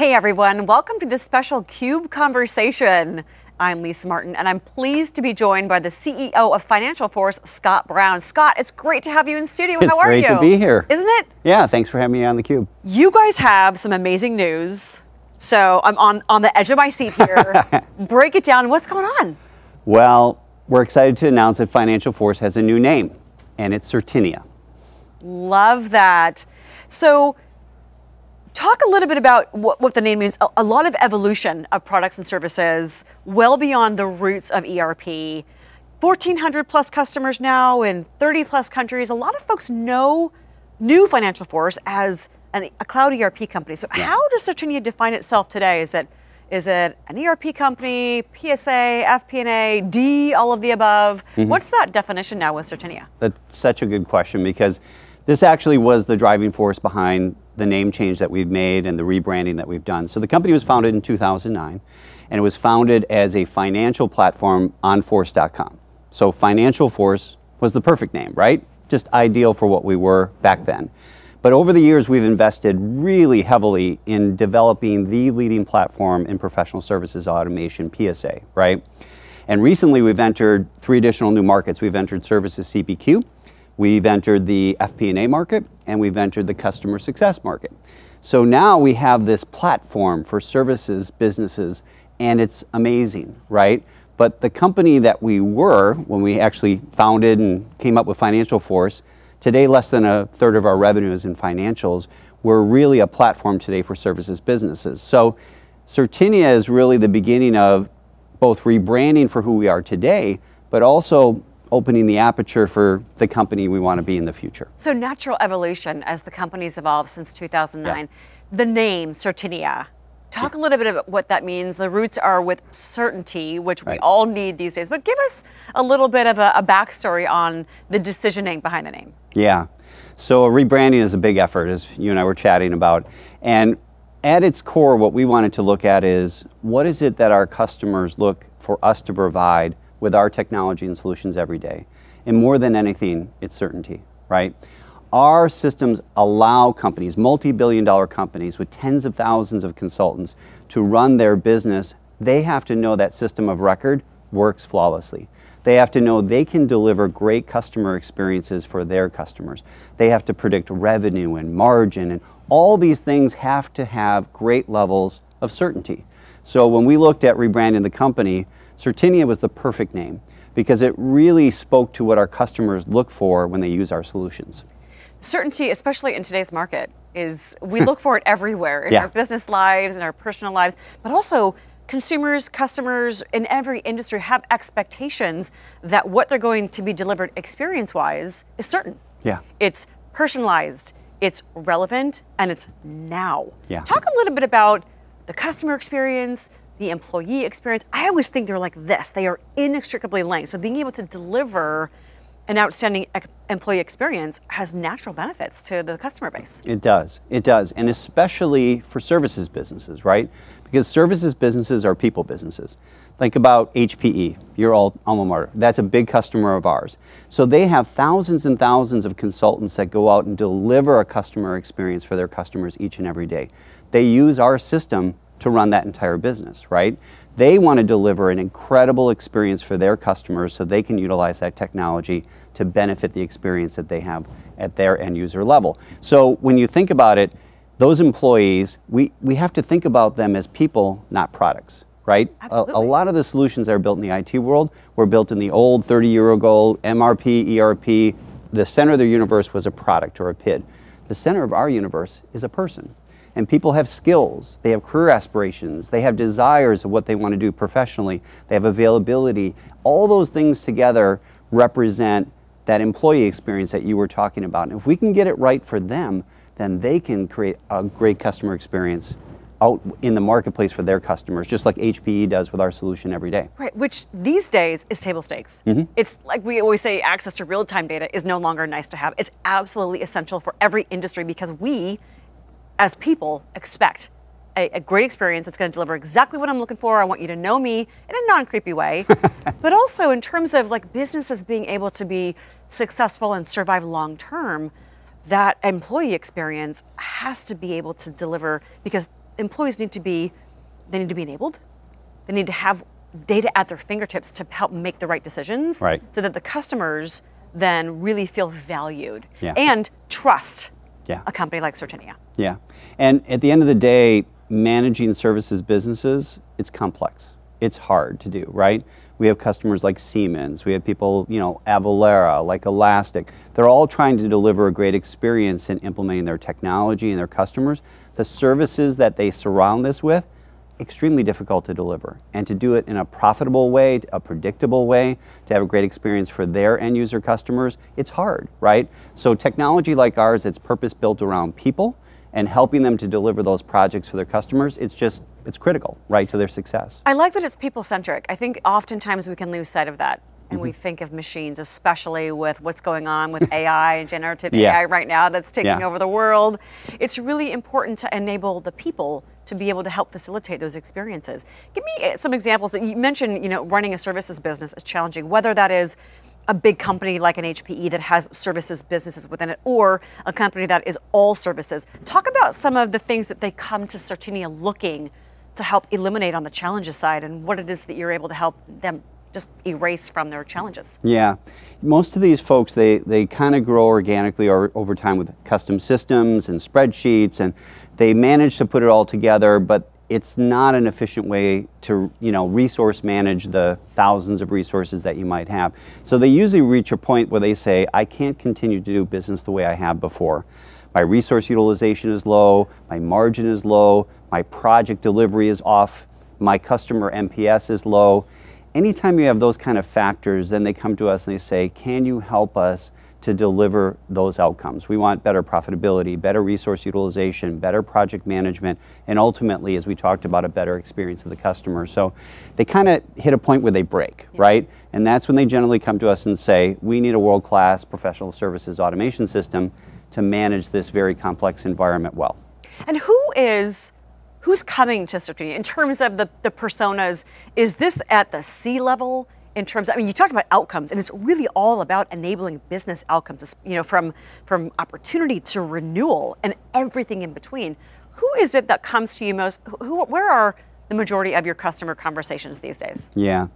Hey everyone, welcome to this special CUBE conversation. I'm Lisa Martin, and I'm pleased to be joined by the CEO of FinancialForce, Scott Brown. Scott, it's great to have you in studio. It's How are great you? to be here. Isn't it? Yeah, thanks for having me on the cube. You guys have some amazing news. So I'm on, on the edge of my seat here. Break it down. What's going on? Well, we're excited to announce that FinancialForce has a new name, and it's Certinia. Love that. So talk a little bit about what, what the name means. A, a, lot of evolution of products and services, well beyond the roots of ERP. 1,400 plus customers now in 30 plus countries. A lot of folks know new FinancialForce as an, a cloud ERP company. So yeah. how does Certinia define itself today? Is it is it an ERP company, PSA, FP&A, D, all of the above? Mm-hmm. What's that definition now with Certinia? That's such a good question because this actually was the driving force behind the name change that we've made and the rebranding that we've done. So the company was founded in 2009 and it was founded as a financial platform on force.com. So FinancialForce was the perfect name, right? Just ideal for what we were back then. But over the years, we've invested really heavily in developing the leading platform in professional services automation, PSA, right? And recently, we've entered three additional new markets. We've entered services CPQ, we've entered the FP&A market, and we've entered the customer success market. So now we have this platform for services businesses, and it's amazing, right? But the company that we were when we actually founded and came up with FinancialForce Today, less than a third of our revenue is in financials. We're really a platform today for services businesses. So Certinia is really the beginning of both rebranding for who we are today, but also opening the aperture for the company we want to be in the future. So natural evolution as the company's evolved since 2009. Yeah. The name Certinia, Talk a little bit about what that means. The roots are with certainty, which we all need these days. But give us a little bit of a, a backstory on the decisioning behind the name. Yeah. So rebranding is a big effort, as you and I were chatting about. And at its core, what we wanted to look at is what is it that our customers look for us to provide with our technology and solutions every day? And more than anything, it's certainty, right? Our systems allow companies, multi billion dollar companies with tens of thousands of consultants, to run their business. They have to know that system of record works flawlessly. They have to know they can deliver great customer experiences for their customers. They have to predict revenue and margin, and all these things have to have great levels of certainty. So when we looked at rebranding the company, Certinia was the perfect name because it really spoke to what our customers look for when they use our solutions. Certainty, especially in today's market, is we look for it everywhere in yeah. our business lives, in our personal lives, but also consumers, customers in every industry have expectations that what they're going to be delivered experience wise is certain. Yeah. It's personalized, it's relevant, and it's now. Yeah. Talk a little bit about the customer experience, the employee experience. I always think they're like this, they are inextricably linked. So being able to deliver an outstanding employee experience has natural benefits to the customer base. It does. It does. And especially for services businesses, right? Because services businesses are people businesses. Think about HPE, your alma mater. That's a big customer of ours. So they have thousands and thousands of consultants that go out and deliver a customer experience for their customers each and every day. They use our system to run that entire business, right? They want to deliver an incredible experience for their customers so they can utilize that technology to benefit the experience that they have at their end user level. So when you think about it, those employees, we, we have to think about them as people, not products, right? Absolutely. A, a lot of the solutions that are built in the IT world were built in the old 30 year ago MRP, ERP. The center of the universe was a product or a PID. The center of our universe is a person. And people have skills, they have career aspirations, they have desires of what they want to do professionally, they have availability. All those things together represent that employee experience that you were talking about. And if we can get it right for them, then they can create a great customer experience out in the marketplace for their customers, just like HPE does with our solution every day. Right, which these days is table stakes. Mm-hmm. It's like we always say access to real time data is no longer nice to have. It's absolutely essential for every industry because we as people, expect a, a, great experience that's going to deliver exactly what I'm looking for. I want you to know me in a non creepy way, but also in terms of like businesses being able to be successful and survive long term. That employee experience has to be able to deliver because employees need to be, they need to be enabled. They need to have data at their fingertips to help make the right decisions. Right. So that the customers then really feel valued Yeah. and trust Yeah. a company like Certinia. Yeah. And at the end of the day, managing services businesses, it's complex. It's hard to do, right? We have customers like Siemens, we have people, you know, Avalara, like Elastic. They're all trying to deliver a great experience in implementing their technology and their customers. The services that they surround this with, extremely difficult to deliver. And to do it in a profitable way, a predictable way, to have a great experience for their end user customers, it's hard, right? So technology like ours that's purpose built around people and helping them to deliver those projects for their customers, it's just it's critical, right, to their success. I like that it's people centric. I think oftentimes we can lose sight of that. And Mm-hmm. we think of machines, especially with what's going on with AI and generative Yeah. AI right now that's taking Yeah. over the world. It's really important to enable the people to be able to help facilitate those experiences. Give me uh, some examples that you mentioned, you know, running a services business is challenging, whether that is a big company like an HPE that has services businesses within it, or a company that is all services. Talk about some of the things that they come to Certinia looking to help eliminate on the challenges side and what it is that you're able to help them just erase from their challenges. Yeah, most of these folks they they kind of grow organically or over time with custom systems and spreadsheets, and they manage to put it all together, but it's not an efficient way to you know resource manage the thousands of resources that you might have. So they usually reach a point where they say, I can't continue to do business the way I have before. My resource utilization is low, my margin is low, my project delivery is off, my customer NPS is low anytime you have those kind of factors, then they come to us and they say, Can you help us to deliver those outcomes? We want better profitability, better resource utilization, better project management, and ultimately, as we talked about, a better experience of the customer. So they kind of hit a point where they break, right? And that's when they generally come to us and say, We need a world class professional services automation system to manage this very complex environment well. And who is who's coming to Certinia in terms of the, the personas? Is this at the C level in terms of, I mean, you talked about outcomes, and it's really all about enabling business outcomes, you know, from from opportunity to renewal and everything in between. Who is it that comes to you most? Who, where are the majority of your customer conversations these days? Yeah.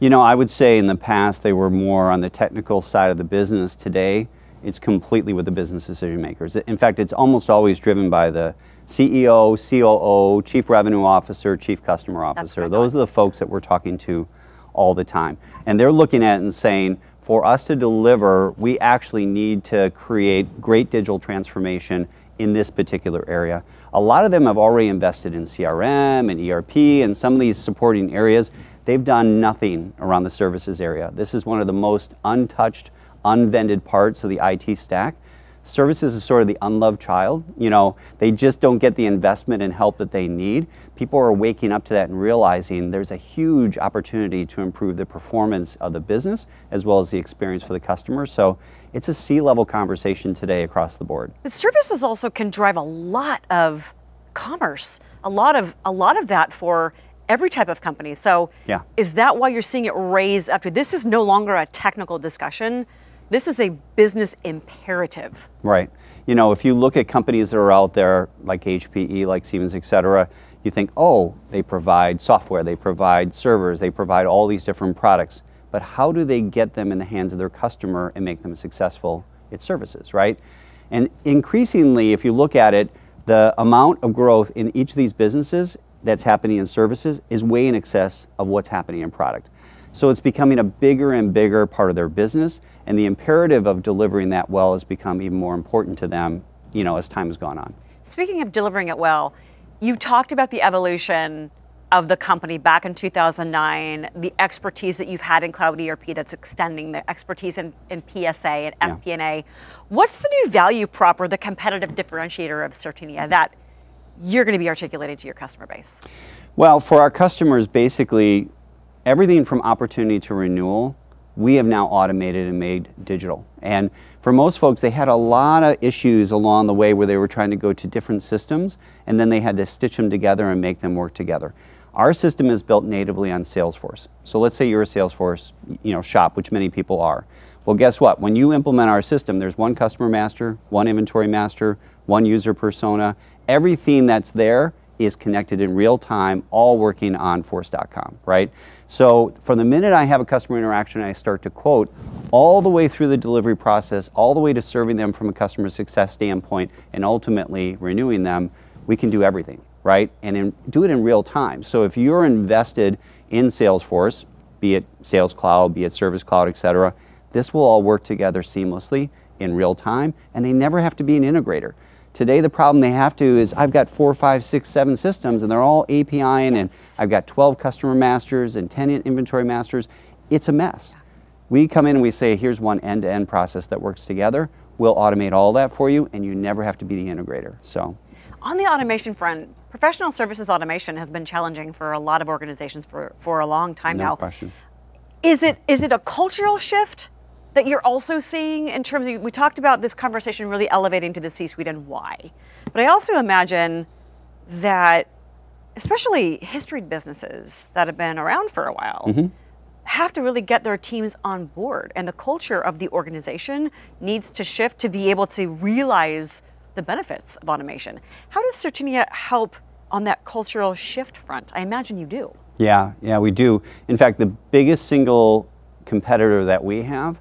You know, I would say in the past they were more on the technical side of the business. Today, it's completely with the business decision makers. In fact, it's almost always driven by the CEO, COO, Chief Revenue Officer, Chief Customer Officer. Those are the folks that we're talking to all the time. And they're looking at and saying, for us to deliver, we actually need to create great digital transformation in this particular area. A lot of them have already invested in CRM and ERP and some of these supporting areas. They've done nothing around the services area. This is one of the most untouched, unvended parts of the IT stack. Services is sort of the unloved child. You know, they just don't get the investment and help that they need. People are waking up to that and realizing there's a huge opportunity to improve the performance of the business as well as the experience for the customer. So it's a C level conversation today across the board. But services also can drive a lot of commerce, a lot of a lot of that for every type of company. So Yeah. is that why you're seeing it raise up to this is no longer a technical discussion. This is a business imperative. Right. You know, if you look at companies that are out there like HPE, like Siemens, et cetera, you think, oh, they provide software, they provide servers, they provide all these different products. But how do they get them in the hands of their customer and make them successful? It's services, right? And increasingly, if you look at it, the amount of growth in each of these businesses that's happening in services is way in excess of what's happening in product. So it's becoming a bigger and bigger part of their business, and the imperative of delivering that well has become even more important to them, you know, as time has gone on. Speaking of delivering it well, you talked about the evolution of the company back in 2009, the expertise that you've had in cloud ERP that's extending, the expertise in, in PSA and Yeah. FP&A. What's the new value prop or the competitive differentiator of Certinia that you're going to be articulating to your customer base? Well, for our customers, basically, everything from opportunity to renewal, we have now automated and made digital. And for most folks, they had a lot of issues along the way where they were trying to go to different systems and then they had to stitch them together and make them work together. Our system is built natively on Salesforce. So let's say you're a Salesforce you know, shop, which many people are. Well, guess what? When you implement our system, there's one customer master, one inventory master, one user persona. Everything that's there is connected in real time, all working on force.com, right? So from the minute I have a customer interaction I start to quote, all the way through the delivery process, all the way to serving them from a customer success standpoint, and ultimately renewing them, we can do everything, right? And in, do it in real time. So if you're invested in Salesforce, be it Sales Cloud, be it Service Cloud, et cetera, this will all work together seamlessly in real time, and they never have to be an integrator. Today, the problem they have to is I've got four, five, six, seven systems, and they're all API, and, and I've got 12 customer masters and 10 inventory masters. It's a mess. We come in and we say, here's one end to end process that works together. We'll automate all that for you, and you never have to be the integrator. So, on the automation front, professional services automation has been challenging for a lot of organizations for, for a long time no now. question. Is it is it a cultural shift that you're also seeing in terms of we talked about this conversation really elevating to the C-suite and why, but I also imagine that especially history businesses that have been around for a while. Mm-hmm. Have to really get their teams on board, and the culture of the organization needs to shift to be able to realize the benefits of automation. How does Certinia help on that cultural shift front? I imagine you do. Yeah, yeah, we do. In fact, the biggest single competitor that we have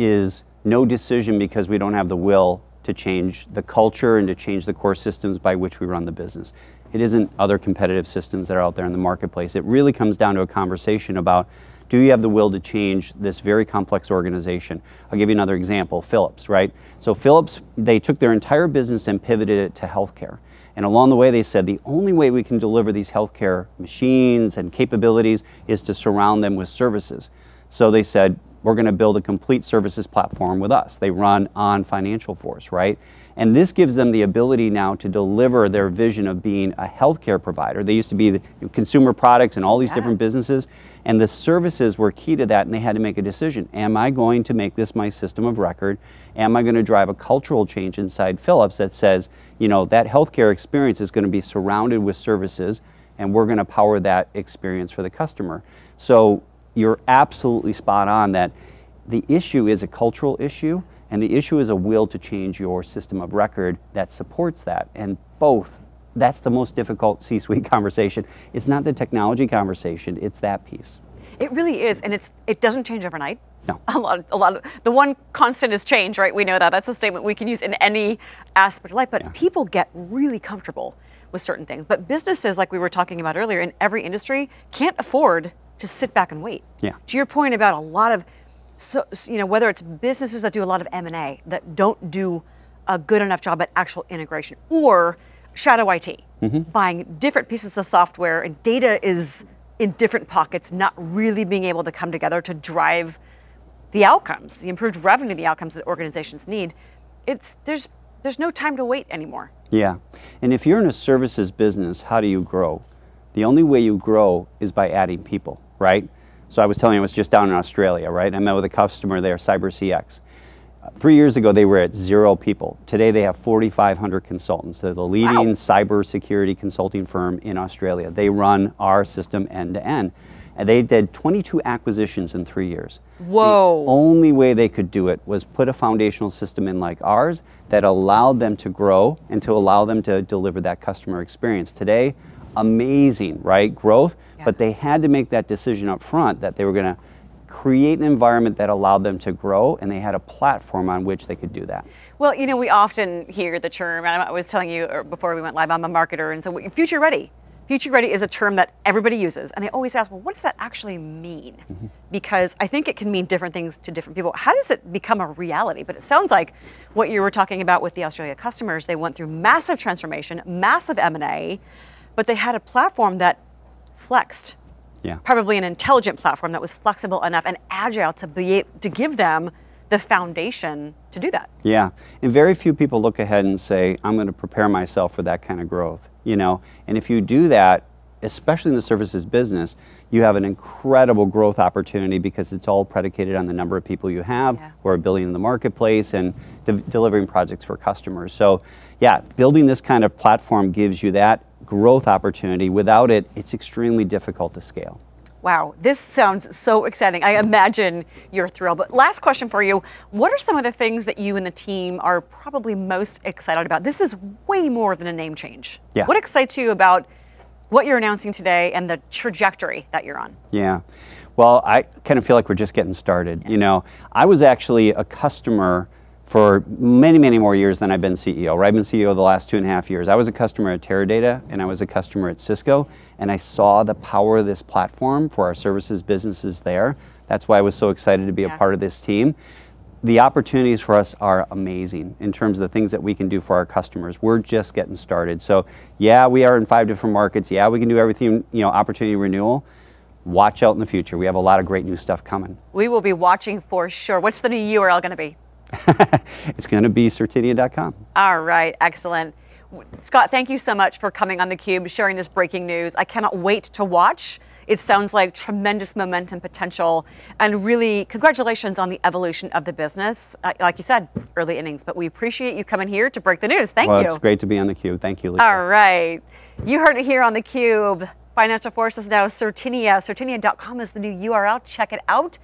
is no decision because we don't have the will to change the culture and to change the core systems by which we run the business. It isn't other competitive systems that are out there in the marketplace. It really comes down to a conversation about do you have the will to change this very complex organization? I'll give you another example Philips, right? So, Philips, they took their entire business and pivoted it to healthcare. And along the way, they said the only way we can deliver these healthcare machines and capabilities is to surround them with services. So, they said, we're going to build a complete services platform with us. They run on FinancialForce, right? And this gives them the ability now to deliver their vision of being a healthcare provider. They used to be the consumer products and all these yeah. different businesses, and the services were key to that, and they had to make a decision. Am I going to make this my system of record? Am I going to drive a cultural change inside Philips that says, you know, that healthcare experience is going to be surrounded with services, and we're going to power that experience for the customer? So you're absolutely spot on that the issue is a cultural issue and the issue is a will to change your system of record that supports that. And both, that's the most difficult C suite conversation. It's not the technology conversation, it's that piece. It really is, and it's it doesn't change overnight. No. A lot, of, a lot of the one constant is change, right? We know that. That's a statement we can use in any aspect of life. But yeah. people get really comfortable with certain things. But businesses, like we were talking about earlier, in every industry, can't afford to sit back and wait. Yeah. To your point about a lot of, so, you know, whether it's businesses that do a lot of M&A that don't do a good enough job at actual integration or shadow IT, mm-hmm. buying different pieces of software and data is in different pockets, not really being able to come together to drive the outcomes, the improved revenue, the outcomes that organizations need. It's there's there's no time to wait anymore. Yeah. And if you're in a services business, how do you grow? The only way you grow is by adding people right? So I was telling you I was just down in Australia, right? I met with a customer there, CyberCX. Three years ago, they were at zero people. Today, they have 4,500 consultants. They're the leading wow. cybersecurity consulting firm in Australia. They run our system end to end. And they did 22 acquisitions in three years. Whoa. The only way they could do it was put a foundational system in like ours that allowed them to grow and to allow them to deliver that customer experience. Today, amazing, right? Growth, yeah. but they had to make that decision up front that they were going to create an environment that allowed them to grow and they had a platform on which they could do that. Well, you know, we often hear the term, and I was telling you uh, before we went live, I'm a marketer, and so future ready. Future ready is a term that everybody uses, and they always ask, well, what does that actually mean? Mm-hmm. Because I think it can mean different things to different people. How does it become a reality? But it sounds like what you were talking about with the Australia customers, they went through massive transformation, massive M&A, but they had a platform that flexed. Yeah. Probably an intelligent platform that was flexible enough and agile to be to give them the foundation to do that. Yeah. And very few people look ahead and say, I'm going to prepare myself for that kind of growth, you know. And if you do that, especially in the services business, you have an incredible growth opportunity because it's all predicated on the number of people you have yeah. who are building in the marketplace and de- delivering projects for customers. So, yeah, building this kind of platform gives you that growth opportunity. Without it, it's extremely difficult to scale. Wow, this sounds so exciting. I imagine you're thrilled. But last question for you What are some of the things that you and the team are probably most excited about? This is way more than a name change. Yeah. What excites you about what you're announcing today and the trajectory that you're on? Yeah. Well, I kind of feel like we're just getting started. You know, I was actually a customer for many, many more years than I've been CEO. Right? I've been CEO the last two and a half years. I was a customer at Teradata and I was a customer at Cisco, and I saw the power of this platform for our services businesses there. That's why I was so excited to be Yeah. a part of this team. The opportunities for us are amazing in terms of the things that we can do for our customers. We're just getting started. So, yeah, we are in five different markets. Yeah, we can do everything, you know, opportunity renewal. Watch out in the future. We have a lot of great new stuff coming. We will be watching for sure. What's the new URL going to be? It's going to be certinia.com. All right, excellent. Scott, thank you so much for coming on theCUBE, sharing this breaking news. I cannot wait to watch. It sounds like tremendous momentum potential and really congratulations on the evolution of the business. Uh, like you said, early innings, but we appreciate you coming here to break the news. Thank well, you. it's great to be on theCUBE. Thank you, Lisa. All right. You heard it here on theCUBE. Financial Forces now Certinia. Certinia.com is the new URL. Check it out.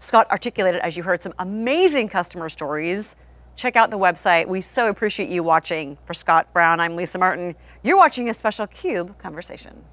Scott articulated, as you heard, some amazing customer stories. Check out the website. We so appreciate you watching. For Scott Brown, I'm Lisa Martin. You're watching a special CUBE conversation.